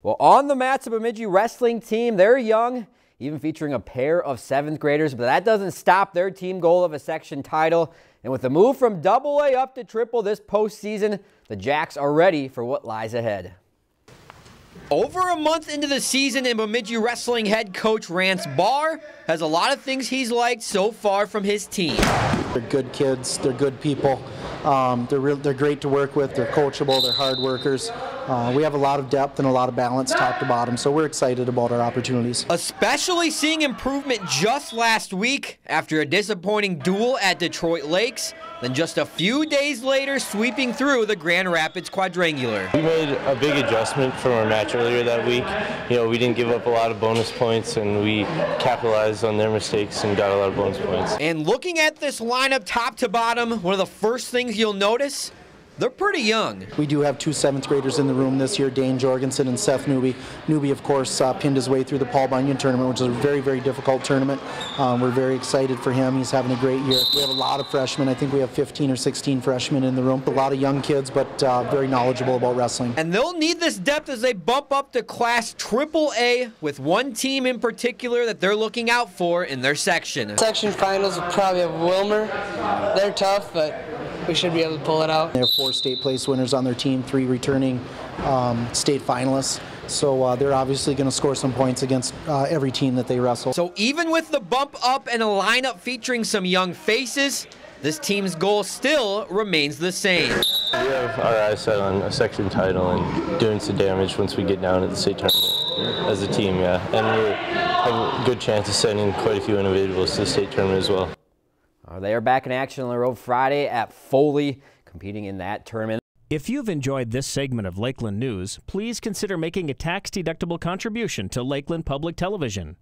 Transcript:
Well, on the mats of Bemidji wrestling team, they're young, even featuring a pair of seventh graders, but that doesn't stop their team goal of a section title. And with the move from double A up to triple this postseason, the Jacks are ready for what lies ahead. Over a month into the season, and Bemidji Wrestling head coach Rance Barr has a lot of things he's liked so far from his team. They're good kids, they're good people, um, they're, real, they're great to work with, they're coachable, they're hard workers. Uh, we have a lot of depth and a lot of balance top to bottom, so we're excited about our opportunities. Especially seeing improvement just last week after a disappointing duel at Detroit Lakes, then just a few days later sweeping through the Grand Rapids quadrangular. We made a big adjustment from our match earlier that week. You know, we didn't give up a lot of bonus points and we capitalized on their mistakes and got a lot of bonus points. And looking at this lineup top to bottom, one of the first things you'll notice they're pretty young. We do have two seventh graders in the room this year, Dane Jorgensen and Seth Newby. Newby, of course, uh, pinned his way through the Paul Bunyan tournament, which is a very, very difficult tournament. Um, we're very excited for him. He's having a great year. We have a lot of freshmen. I think we have 15 or 16 freshmen in the room. A lot of young kids, but uh, very knowledgeable about wrestling. And they'll need this depth as they bump up to Class Triple A with one team in particular that they're looking out for in their section. Section finals will probably have Willmar. They're tough, but we should be able to pull it out. They have four state place winners on their team, three returning um, state finalists. So uh, they're obviously going to score some points against uh, every team that they wrestle. So even with the bump up and a lineup featuring some young faces, this team's goal still remains the same. We have our eyes set on a section title and doing some damage once we get down to the state tournament as a team, yeah. And we have a good chance of sending quite a few individuals to the state tournament as well. Uh, they are back in action on the road Friday at Foley, competing in that tournament. If you've enjoyed this segment of Lakeland News, please consider making a tax-deductible contribution to Lakeland Public Television.